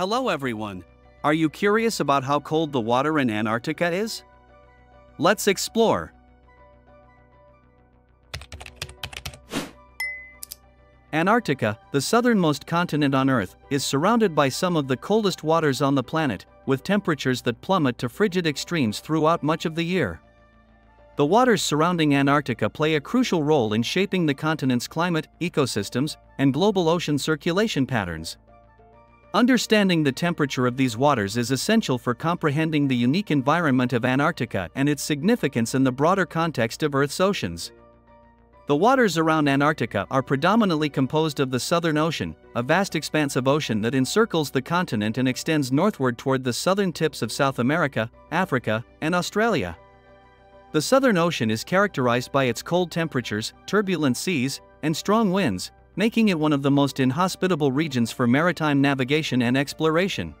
Hello everyone. Are you curious about how cold the water in Antarctica is? Let's explore. Antarctica, the southernmost continent on Earth, is surrounded by some of the coldest waters on the planet, with temperatures that plummet to frigid extremes throughout much of the year. The waters surrounding Antarctica play a crucial role in shaping the continent's climate, ecosystems, and global ocean circulation patterns. Understanding the temperature of these waters is essential for comprehending the unique environment of Antarctica and its significance in the broader context of Earth's oceans. The waters around Antarctica are predominantly composed of the Southern Ocean, a vast expanse of ocean that encircles the continent and extends northward toward the southern tips of South America, Africa, and Australia. The Southern Ocean is characterized by its cold temperatures, turbulent seas, and strong winds, making it one of the most inhospitable regions for maritime navigation and exploration.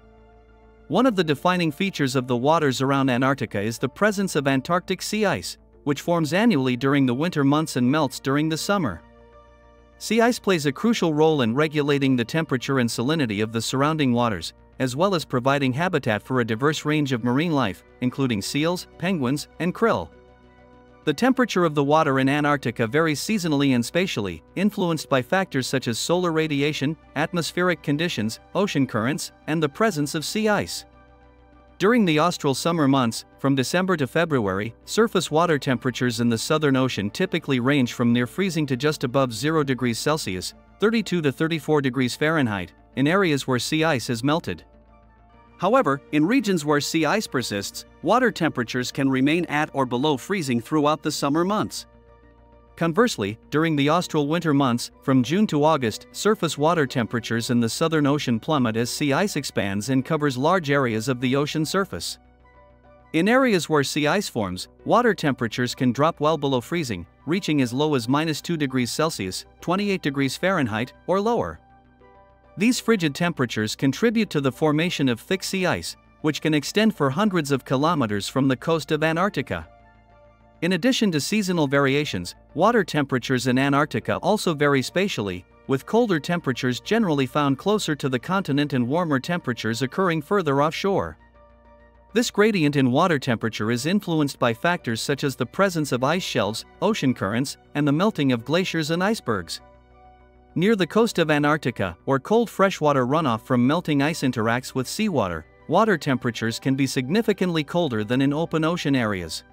One of the defining features of the waters around Antarctica is the presence of Antarctic sea ice, which forms annually during the winter months and melts during the summer. Sea ice plays a crucial role in regulating the temperature and salinity of the surrounding waters, as well as providing habitat for a diverse range of marine life, including seals, penguins, and krill. The temperature of the water in Antarctica varies seasonally and spatially, influenced by factors such as solar radiation, atmospheric conditions, ocean currents, and the presence of sea ice. During the austral summer months, from December to February, surface water temperatures in the Southern Ocean typically range from near freezing to just above 0 degrees Celsius, 32 to 34 degrees Fahrenheit, in areas where sea ice has melted. However, in regions where sea ice persists, water temperatures can remain at or below freezing throughout the summer months. Conversely, during the austral winter months, from June to August, surface water temperatures in the Southern Ocean plummet as sea ice expands and covers large areas of the ocean surface. In areas where sea ice forms, water temperatures can drop well below freezing, reaching as low as minus 2 degrees Celsius, 28 degrees Fahrenheit, or lower. These frigid temperatures contribute to the formation of thick sea ice, which can extend for hundreds of kilometers from the coast of Antarctica. In addition to seasonal variations, water temperatures in Antarctica also vary spatially, with colder temperatures generally found closer to the continent and warmer temperatures occurring further offshore. This gradient in water temperature is influenced by factors such as the presence of ice shelves, ocean currents, and the melting of glaciers and icebergs. Near the coast of Antarctica, where cold freshwater runoff from melting ice interacts with seawater, water temperatures can be significantly colder than in open ocean areas.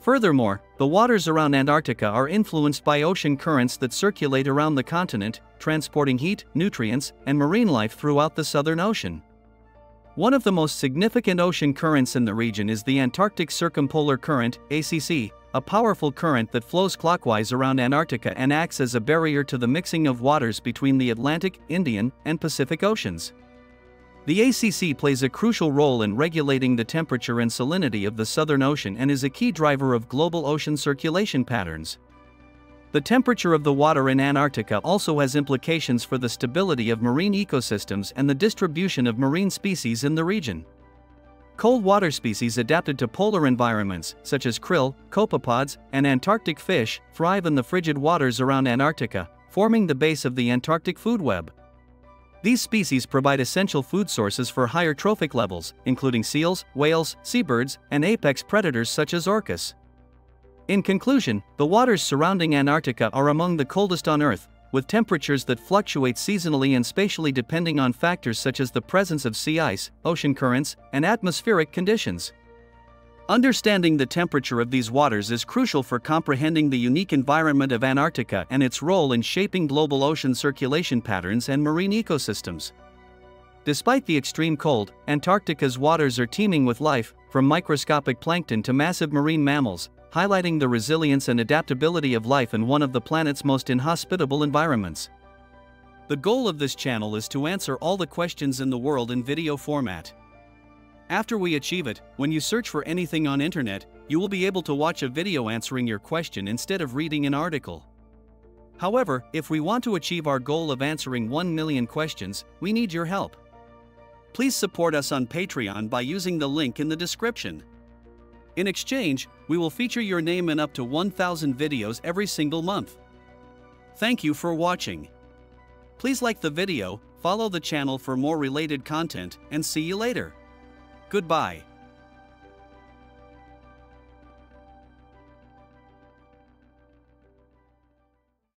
Furthermore, the waters around Antarctica are influenced by ocean currents that circulate around the continent, transporting heat, nutrients, and marine life throughout the Southern Ocean. One of the most significant ocean currents in the region is the Antarctic Circumpolar Current, ACC, a powerful current that flows clockwise around Antarctica and acts as a barrier to the mixing of waters between the Atlantic, Indian, and Pacific Oceans. The ACC plays a crucial role in regulating the temperature and salinity of the Southern Ocean and is a key driver of global ocean circulation patterns. The temperature of the water in Antarctica also has implications for the stability of marine ecosystems and the distribution of marine species in the region. Cold water species adapted to polar environments, such as krill, copepods, and Antarctic fish, thrive in the frigid waters around Antarctica, forming the base of the Antarctic food web. These species provide essential food sources for higher trophic levels, including seals, whales, seabirds, and apex predators such as orcas. In conclusion, the waters surrounding Antarctica are among the coldest on Earth, with temperatures that fluctuate seasonally and spatially depending on factors such as the presence of sea ice, ocean currents, and atmospheric conditions. Understanding the temperature of these waters is crucial for comprehending the unique environment of Antarctica and its role in shaping global ocean circulation patterns and marine ecosystems. Despite the extreme cold, Antarctica's waters are teeming with life, from microscopic plankton to massive marine mammals, highlighting the resilience and adaptability of life in one of the planet's most inhospitable environments. The goal of this channel is to answer all the questions in the world in video format. After we achieve it, when you search for anything on internet, you will be able to watch a video answering your question instead of reading an article. However, if we want to achieve our goal of answering 1 million questions, we need your help. Please support us on Patreon by using the link in the description. In exchange, we will feature your name in up to 1,000 videos every single month. Thank you for watching. Please like the video, follow the channel for more related content, and see you later. Goodbye.